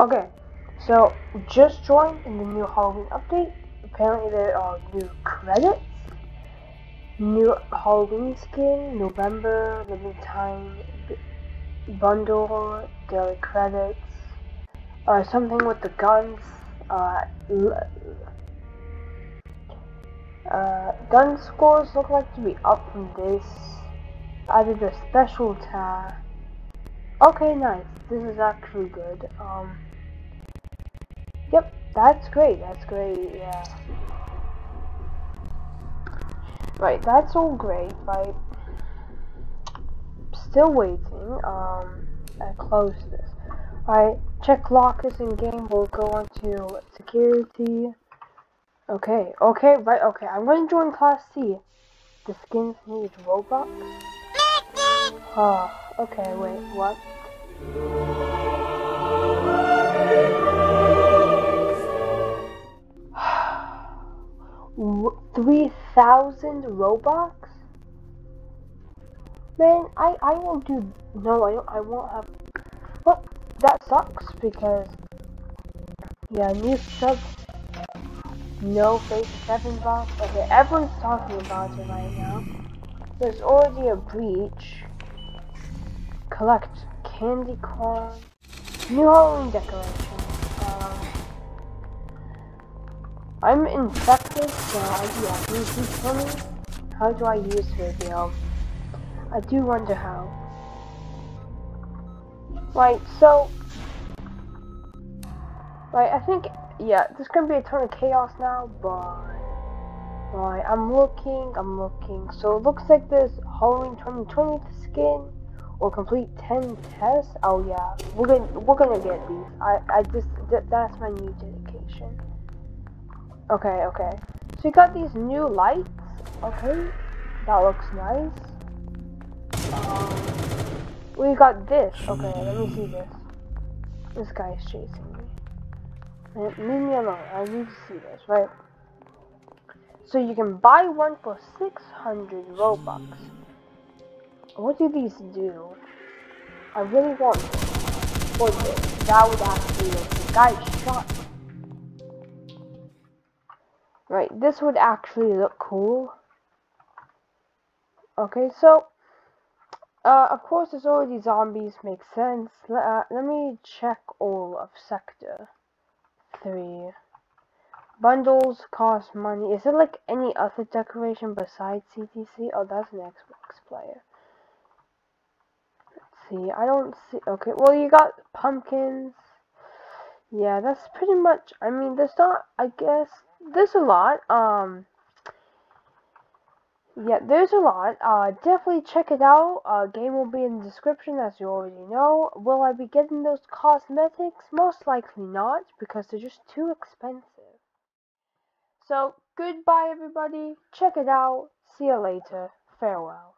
Okay, so just joined in the new Halloween update. Apparently there are new credits, new Halloween skin, November, limited time bundle, daily credits, uh, something with the guns, uh, uh, gun scores look like to be up from this. Added a special tab. Okay, nice. This is actually good. Um, yep, that's great. That's great. Yeah. Right, that's all great. Right. Still waiting. Um, I close this. Alright, check lockers in game. We'll go on to security. Okay, okay, right, okay. I'm to join Class C. The skins need Robux? Oh, okay, wait, what? Three thousand Robux? Man, I I won't do. No, I don't. I won't have. Well, that sucks because yeah, new sub no phase 7 box. Okay, everyone's talking about it right now. There's already a breach. Collect candy corn. New Halloween decoration. I'm infected, so I do have for me. How do I use video? I do wonder how. Right, so Right, I think yeah, there's gonna be a ton of chaos now, but right, I'm looking, I'm looking. So it looks like this Halloween 2020 skin or complete 10 tests. Oh yeah, we're gonna we're gonna get these. I I just th that's my new dedication. Okay, okay. So you got these new lights. Okay, that looks nice. We got this. Okay, let me see this. This guy is chasing me. Leave me alone. I need to see this, right? So you can buy one for 600 Robux. What do these do? I really want for this. That would actually look the guy shot. Right, this would actually look cool. Okay, so uh, of course, there's already zombies. Makes sense. Uh, let me check all of sector three. Bundles cost money. Is it like any other decoration besides CTC? Oh, that's an Xbox player. Let's see. I don't see. Okay, well, you got pumpkins. Yeah, that's pretty much. I mean, there's not. I guess there's a lot. Um, yeah, there's a lot. Uh, definitely check it out. Uh, game will be in the description, as you already know. Will I be getting those cosmetics? Most likely not, because they're just too expensive. So, goodbye, everybody. Check it out. See you later. Farewell.